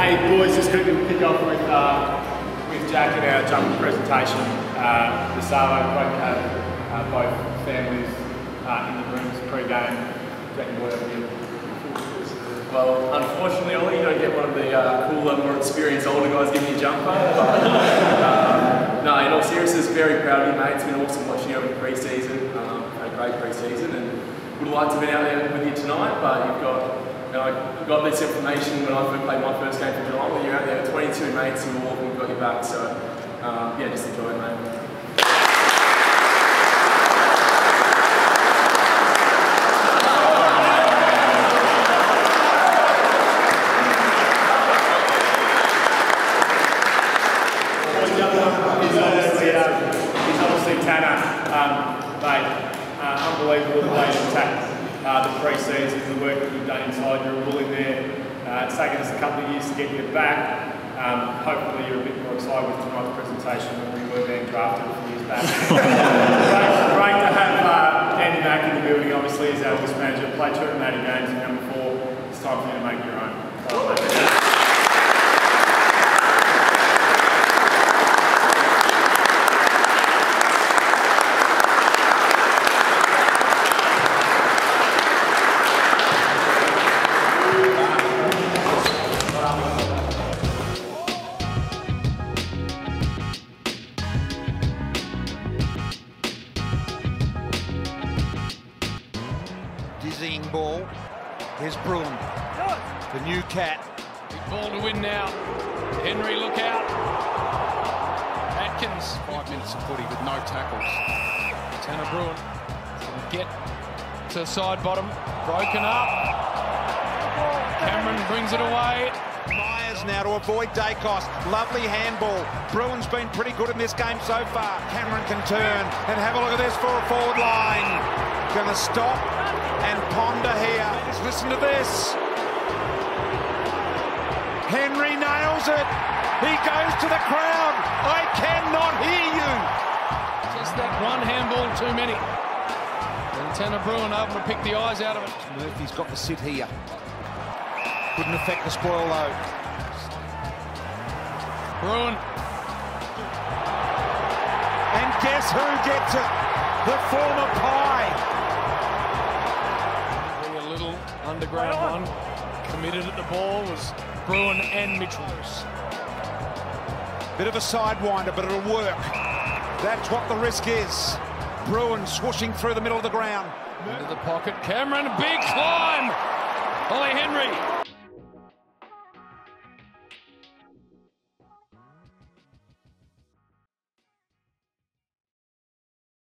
Hey boys, just quickly kick off with uh, with Jack and our jumper presentation. Uh, the Savo both have uh, both families uh, in the rooms pre-game. Jack Boy over here. Well, unfortunately, Ollie, you don't get one of the uh, cooler, more experienced older guys giving you a jumper. But, no, in all seriousness, very proud of you, mate. It's been awesome watching you over the pre-season. Um, had a great pre-season, and would have liked to have been out there with you tonight, but you've got. I got this information when I played my first game for Geelong. You're out there 22 mates who all we've got your back. So, um, yeah, just enjoy it, mate. Uh, Tanner. Um, mate, uh, unbelievable way you've attacked uh, the pre-season, the work that you've done inside. You're a bull in there. Uh, it's taken us a couple of years to get you back. Um, hopefully you're a bit more excited with tonight's presentation than we were being drafted a few years back. great, great to have uh, Andy Mack in the building, obviously, as our list manager. Played 280 games in number four. It's time for you to make your own. Ball. Here's Bruhn. The new cat. Big ball to win now. Henry, look out. Atkins. Five minutes of footy with no tackles. Tanner Bruhn can get to side bottom. Broken up. Cameron brings it away. Myers now to avoid Daicos. Lovely handball. Bruhn's been pretty good in this game so far. Cameron can turn and have a look at this for a forward line. Gonna stop and ponder here. Just listen to this. Henry nails it. He goes to the crowd. I cannot hear you. Just that one handball too many. And Tanner Bruhn able to pick the eyes out of it. Murphy's got the sit here. Couldn't affect the spoil though. Bruhn. And guess who gets it? The former pie. Be a little underground one. Committed at the ball was Bruhn and Mitchell. Bit of a sidewinder, but it'll work. That's what the risk is. Bruhn swooshing through the middle of the ground. Into the pocket. Cameron, big climb. Ollie Henry